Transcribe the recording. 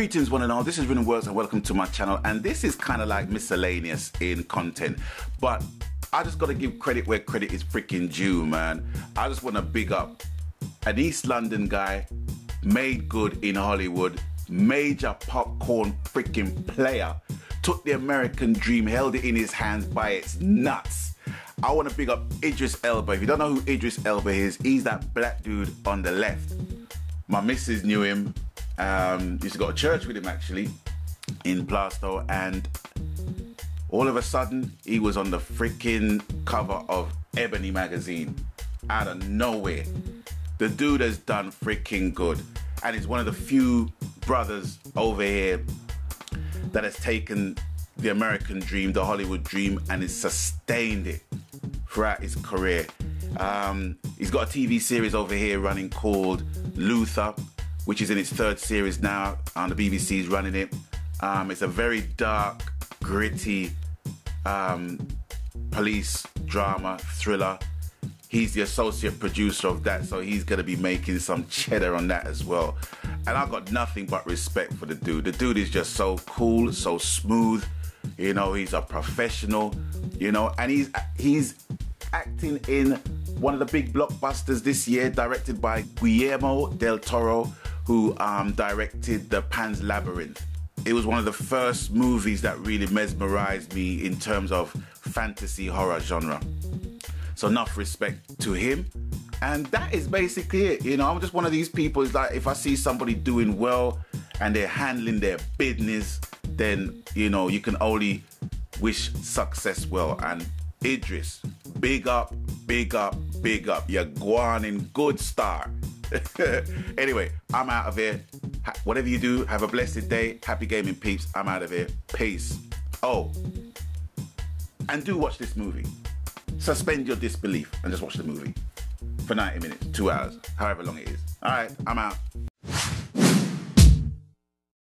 Greetings one and all, this is Riddimworks, and welcome to my channel and this is kind of like miscellaneous in content but I just got to give credit where credit is freaking due man. I just want to big up an East London guy made good in Hollywood, major popcorn freaking player, took the American dream, held it in his hands by its nuts. I want to big up Idris Elba. If you don't know who Idris Elba is, he's that black dude on the left. My missus knew him um, used to go to church with him actually in Plaistow, and all of a sudden he was on the freaking cover of Ebony magazine out of nowhere. The dude has done freaking good, and he's one of the few brothers over here that has taken the American dream, the Hollywood dream, and has sustained it throughout his career. Um, he's got a TV series over here running called Luther, which is in its third series now. On the BBC is running it. Um, it's a very dark, gritty um, police drama thriller. He's the associate producer of that, so he's gonna be making some cheddar on that as well. And I've got nothing but respect for the dude. The dude is just so cool, so smooth. You know, he's a professional. You know, and he's he's acting in one of the big blockbusters this year, directed by Guillermo del Toro, who um, directed the Pan's Labyrinth. It was one of the first movies that really mesmerized me in terms of fantasy horror genre. So enough respect to him. And that is basically it. You know, I'm just one of these people. Is like if I see somebody doing well and they're handling their business, then you know you can only wish success well. And Idris, big up, big up, big up. You're going in good star. anyway, I'm out of here. Ha- whatever you do, have a blessed day. Happy gaming peeps. I'm out of here. Peace. Oh, and do watch this movie. Suspend your disbelief and just watch the movie for 90 minutes, two hours, however long it is. All right, I'm out.